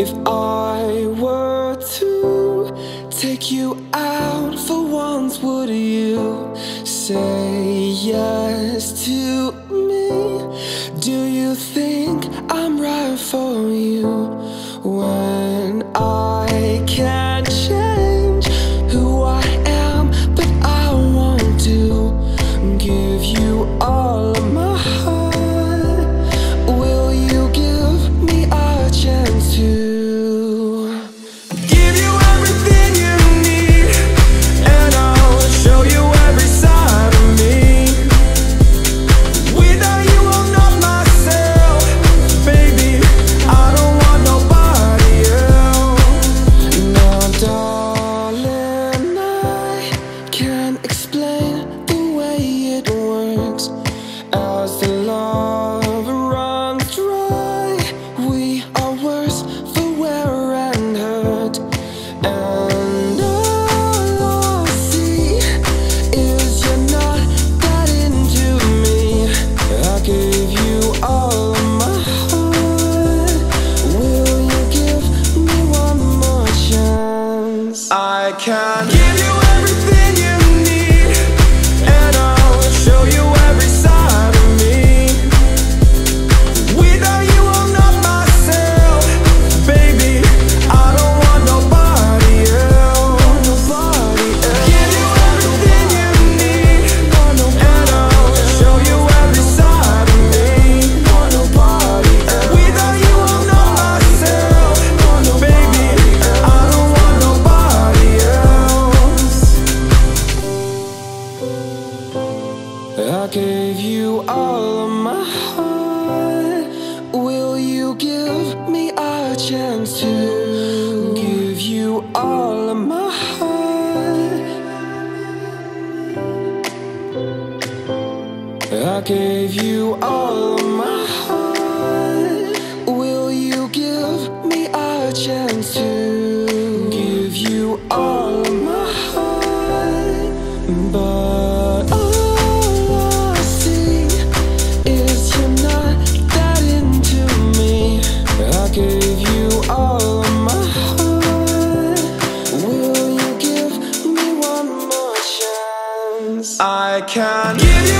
If I were to take you out for once, would you say yes to me? Do you think I'm right for you? explain I gave you all of my heart. Will you give me a chance to Give you all of my heart? I gave you all of my heart. Will you give me a chance to Give you all I can give you